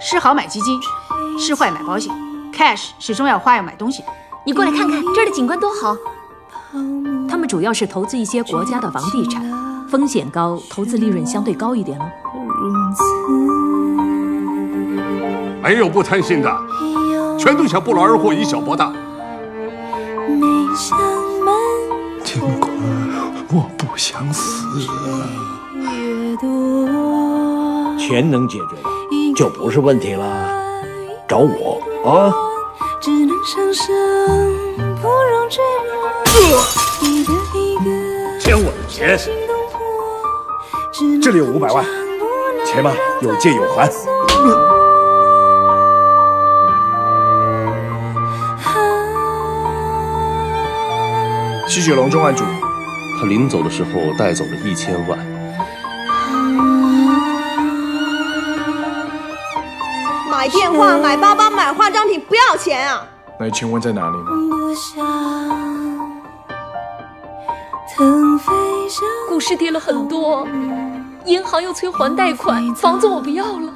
是好买基金，是坏买保险。Cash 始终要花要买东西。你过来看看这儿的景观多好。他们主要是投资一些国家的房地产，风险高，投资利润相对高一点喽。没有不贪心的，全都想不劳而获，以小博大。尽管我不想死，钱能解决的就不是问题了。找我啊！欠我的钱，这里有五百万，钱嘛有借有还。吸血龙重案组，他临走的时候带走了一千万。买电话、买包包、买化妆品不要钱啊！那一千万在哪里呢？股市跌了很多，银行又催还贷款，房子我不要了。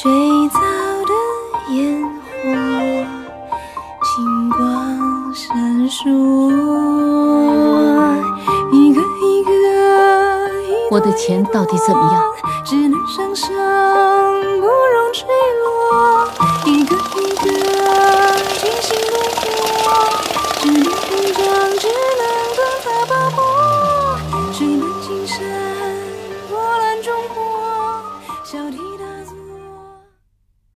水着的烟火，星光闪烁。一个一个，我的钱到底怎么样？只能想象，不容坠落。一个一个，惊心动魄，只能紧张，只能更加把握。谁能精神波澜壮阔？小弟。